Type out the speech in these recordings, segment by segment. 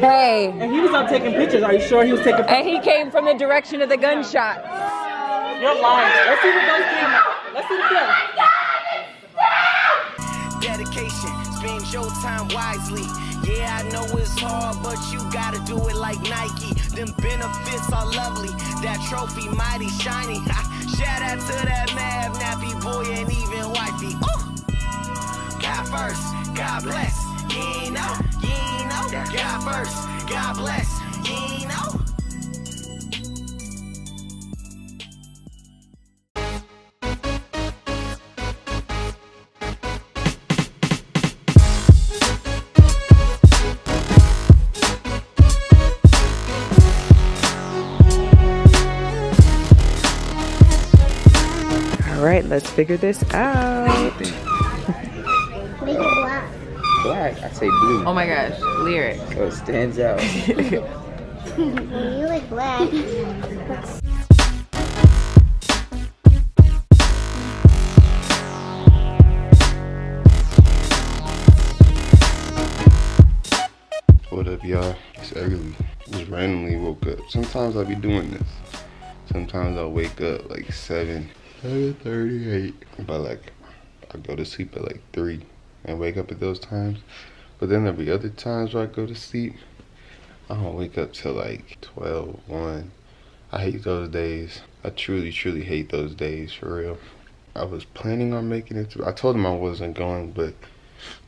Hey. And he was up taking pictures. Are you sure he was taking pictures? And he came from the direction of the gunshot. You're lying. Let's see what those cameras. Let's see the film. dedication. Spend your time wisely. Yeah, I know it's hard, but you gotta do it like Nike. Them benefits are lovely. That trophy mighty shiny. Shout out to that Nav nappy boy and even wifey. Ooh. God first, God bless. You ain't know, you know. God first, God bless. You know. All right, let's figure this out. Make it black. Black. I say blue. Oh my gosh, lyric. So it stands out. You like black. What up, y'all? It's early. Just randomly woke up. Sometimes I'll be doing this. Sometimes I'll wake up like 7, 7.38. But like, I go to sleep at like 3 and wake up at those times. But then there'll be other times where I go to sleep. I don't wake up till like 12, 1. I hate those days. I truly, truly hate those days for real. I was planning on making it to, I told them I wasn't going, but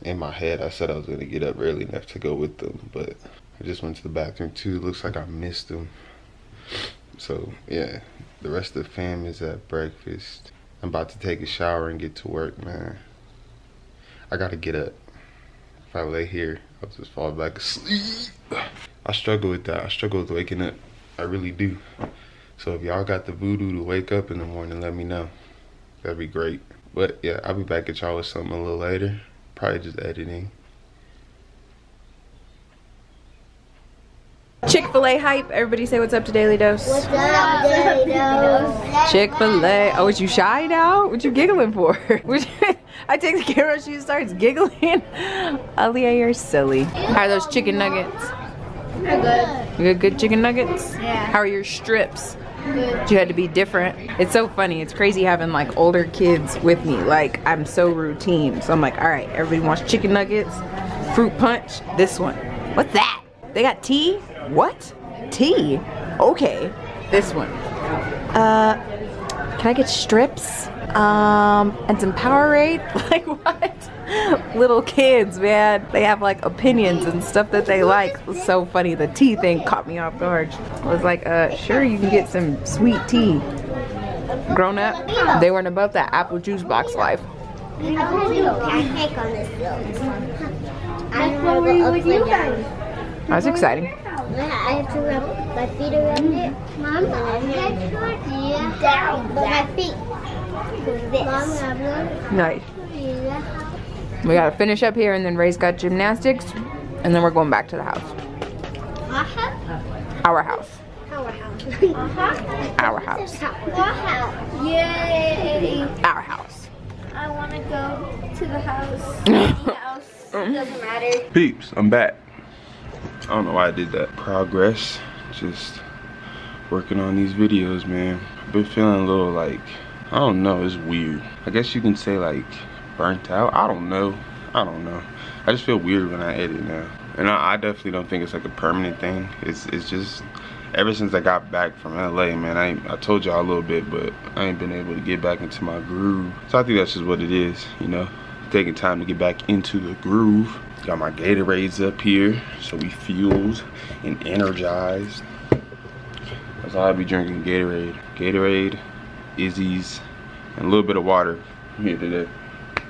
in my head I said I was gonna get up early enough to go with them, but I just went to the bathroom too. Looks like I missed them. So yeah, the rest of the fam is at breakfast. I'm about to take a shower and get to work, man. I gotta get up. If I lay here, I'll just fall back asleep. I struggle with that. I struggle with waking up. I really do. So if y'all got the voodoo to wake up in the morning, let me know. That'd be great. But yeah, I'll be back at y'all with something a little later. Probably just editing. Chick-fil-A hype. Everybody say what's up to Daily Dose. What's up, Doritos? Chick-fil-A. Oh, is you shy now? What you giggling for? What you- I take the camera, she starts giggling. Aaliyah, you're silly. How are those chicken nuggets? They're good. You got good chicken nuggets? Yeah. How are your strips? Good. You had to be different. It's so funny. It's crazy having like older kids with me. Like I'm so routine. So I'm like, all right, everybody wants chicken nuggets, fruit punch. This one. What's that? They got tea? What? Tea? Okay. This one. Uh, can I get strips? Um, and some Powerade? Like what? Little kids, man. They have like opinions and stuff that they like. So funny. The tea thing caught me off guard. I was like, uh, sure you can get some sweet tea. Grown up, they weren't about that apple juice box life. I want to do on this. I'm going to go upside. That's exciting. I have to rub my feet around it. Mom, yeah. down, but my feet go this. Nice. We gotta finish up here and then Ray's got gymnastics and then we're going back to the house. Uh-huh. Our house. Our house. Uh-huh. Our house. Our house. Yay! Our house. I want to go to the house. Any house. Doesn't matter. Peeps, I'm back. I don't know why I did that. Progress, just working on these videos, man. I've been feeling a little like, I don't know, it's weird. I guess you can say like burnt out. I don't know. I don't know. I just feel weird when I edit now. And I, I definitely don't think it's like a permanent thing. It's it's just ever since I got back from LA, man, I I told y'all a little bit, but I ain't been able to get back into my groove. So I think that's just what it is, you know, taking time to get back into the groove. Got my Gatorades up here, so we fueled and energized. That's all I be drinking, Gatorade. Gatorade, Izzy's, and a little bit of water here today.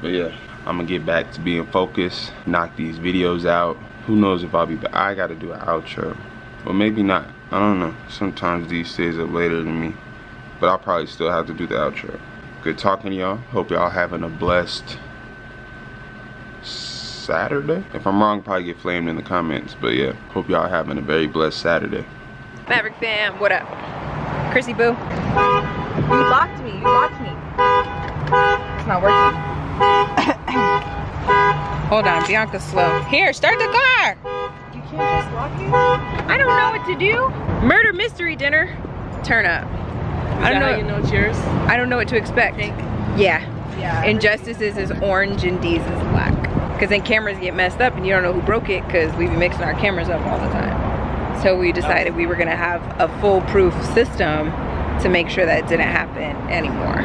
But yeah, I'm gonna get back to being focused, knock these videos out. Who knows if I'll be back. I gotta do an outro. Or maybe not. I don't know. Sometimes these stays up later than me. But I'll probably still have to do the outro. Good talking to y'all. Hope y'all having a blessed Saturday. If I'm wrong, probably get flamed in the comments. But yeah, hope y'all having a very blessed Saturday. Maverick fam, what up? Chrissy boo. You locked me, you locked me. It's not working. Hold on, Bianca's slow. Here, start the car. You can't just walk here? I don't know what to do. Murder mystery dinner. Turn up. I don't that know. how you know it's yours? I don't know what to expect. Yeah. Yeah. Injustices is orange and D's is black. Cause then cameras get messed up and you don't know who broke it cause we be mixing our cameras up all the time. So we decided we were gonna have a foolproof system to make sure that didn't happen anymore.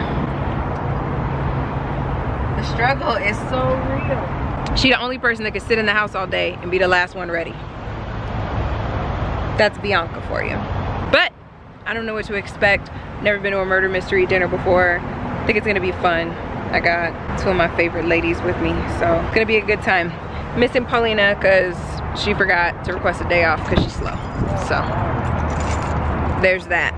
The struggle is so real. She the only person that could sit in the house all day and be the last one ready. That's Bianca for you. But I don't know what to expect. Never been to a murder mystery dinner before. I think it's gonna be fun. I got two of my favorite ladies with me, so it's gonna be a good time. Missing Paulina because she forgot to request a day off because she's slow. So there's that.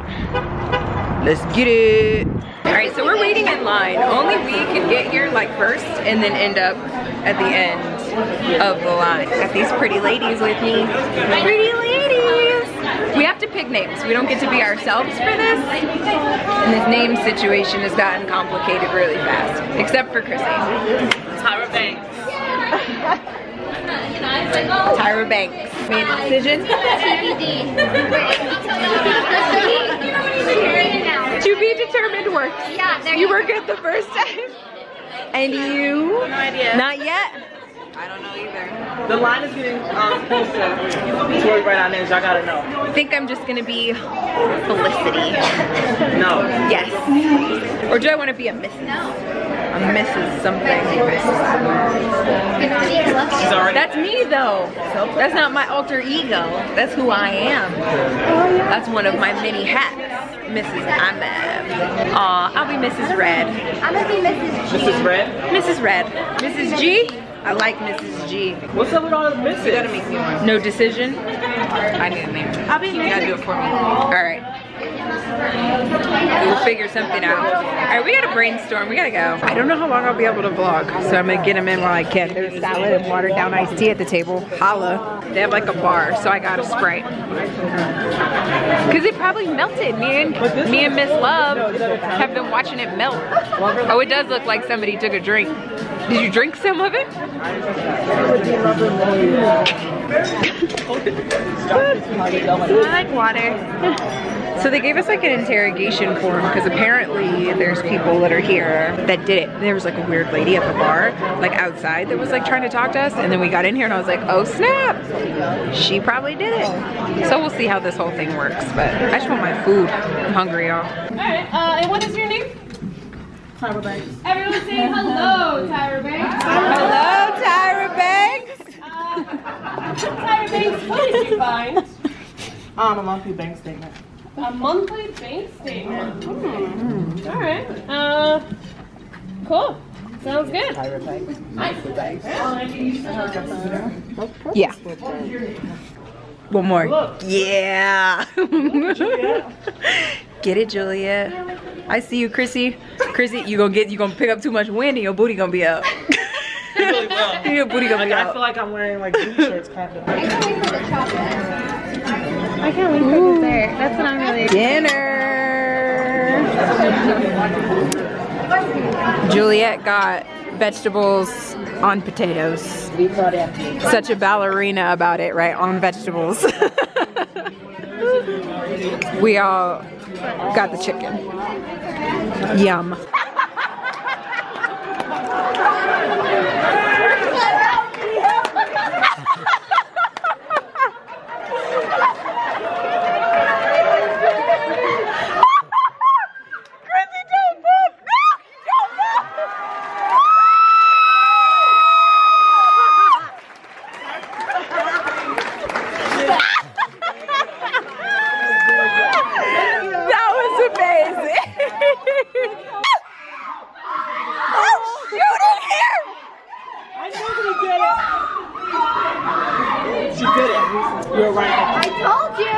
Let's get it. All right, so we're waiting in line. Only we can get here like first and then end up at the end of the line. Got these pretty ladies with me. Pretty ladies. We have to pick names. We don't get to be ourselves for this. And this name situation has gotten complicated really fast. Except for Chrissy. Tyra Banks. Tyra Banks. Made a decision. To be determined works. Yeah, there You were good the first time. And you? No idea. Not yet. I don't know either. The line is getting um, closer. So we write our names, y'all gotta know. I think I'm just gonna be Felicity. No. Yes. Or do I want to be a Mrs.? A Mrs. something. She's. That's me though. That's not my alter ego. That's who I am. That's one of my many hats. Mrs. Ahmed. Aw, I'll be Mrs. Red. I'm gonna be Mrs. G. Mrs. Red. Mrs. Red. Mrs. G? I like Mrs. G. What's up with all this misses? No decision? I need a name. I'll be You gotta do it for me. Alright. We'll figure something out. Alright, we gotta brainstorm. We gotta go. I don't know how long I'll be able to vlog, so I'm gonna get them in while I can. There's salad and watered down iced tea at the table. Holla. They have like a bar, so I got a Sprite. Cause it probably melted. Me and me and Miss Love have been watching it melt. Oh, it does look like somebody took a drink. Did you drink some of it? I like water. so they gave us like an interrogation form because apparently there's people that are here that did it. There was like a weird lady at the bar, like outside that was like trying to talk to us. And then we got in here and I was like, oh snap, she probably did it. So we'll see how this whole thing works. But I just want my food. I'm hungry, y'all. Alright, uh, and what is your name? Tyra Banks. Everyone say hello, Tyra Banks. Hello, Tyra Banks. Uh, Tyra Banks, what did you find? Um, a monthly bank statement. A monthly bank statement. Hmm. Alright. Uh, cool. Sounds good. Tyra Banks. Monthly banks. Yeah. One more. Look. Yeah. get it, Juliet. I see you, Chrissy. Chrissy, you gonna get you gonna pick up too much wind and your booty gonna be up. really your booty gonna Like be I up. feel like I'm wearing like blue shirts kind of. I can't wait for dessert. That's what I'm really Dinner. Juliet got vegetables on potatoes. Such a ballerina about it, right? On vegetables. we all got the chicken. Yum. Chrissy, don't move! No! Don't move! That was amazing! oh, shoot it here! I knew he did it. She. You're right. I told you.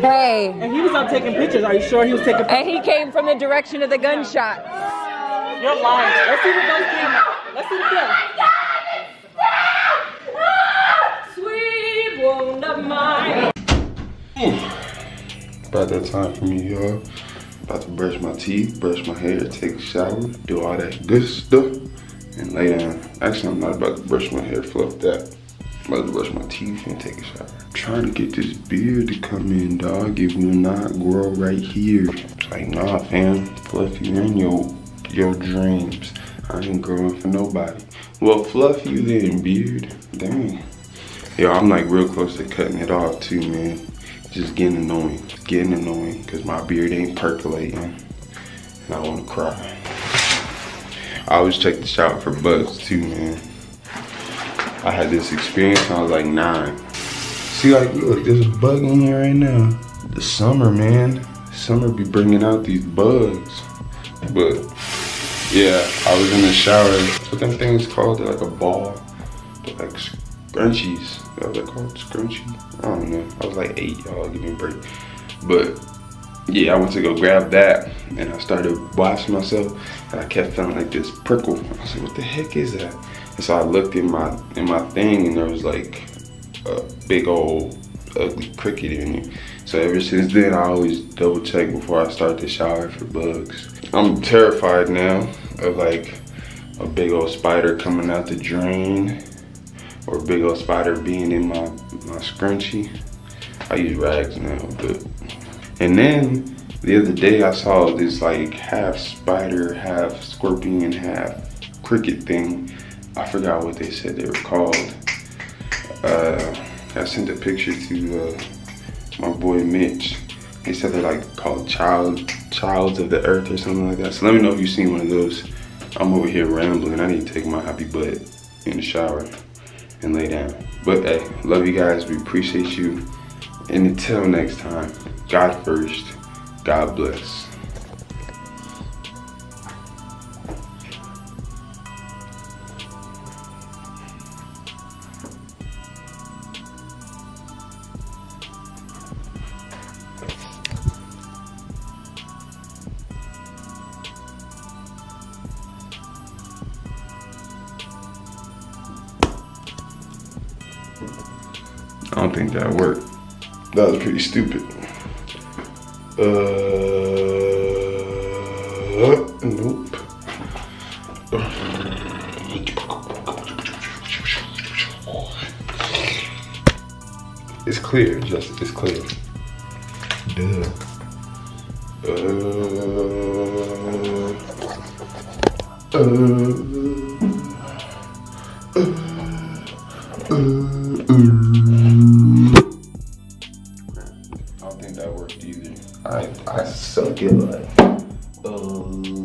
Hey, And he was up taking pictures. Are you sure he was taking pictures? and he came from the direction of the gunshot. You're lying. Let's see what those cameras. Let's see the film. Sweet wound of mine. About that time for me, y'all. About to brush my teeth, brush my hair, take a shower, do all that good stuff, and lay down. Actually, I'm not about to brush my hair, fluff that. To brush my teeth and take a shower. I'm trying to get this beard to come in, dog. It will not grow right here. It's like, nah, fam. Fluffy, you're in your, your dreams. I ain't growing for nobody. Well, fluff you then, beard. Dang. Yo, I'm like real close to cutting it off too, man. Just getting annoying. It's getting annoying because my beard ain't percolating. And I want to cry. I always check the shower for bugs too, man. I had this experience I was like nine. See, like, look, there's a bug in here right now. The summer, man. Summer be bringing out these bugs. But, yeah, I was in the shower. What them things called? They're like a ball. They're like scrunchies. Was like called scrunchie? I don't know. I was like eight, y'all. Give me a break. But, yeah, I went to go grab that and I started washing myself and I kept feeling like this prickle. I was like, what the heck is that? And so I looked in my in my thing and there was like a big old ugly cricket in it. So ever since then, I always double check before I start the shower for bugs. I'm terrified now of like a big old spider coming out the drain or a big old spider being in my, my scrunchie. I use rags now, but. And then the other day I saw this like half spider, half scorpion, half cricket thing I forgot what they said they were called. Uh, I sent a picture to uh, my boy Mitch. He said they're like called child, childs of the earth or something like that. So let me know if you've seen one of those. I'm over here rambling. I need to take my happy butt in the shower and lay down. But hey, love you guys. We appreciate you. And until next time, God first. God bless. Think that worked. That was pretty stupid. Uh, nope. It's clear, just it's clear. Duh. Uh, I I suck it like. God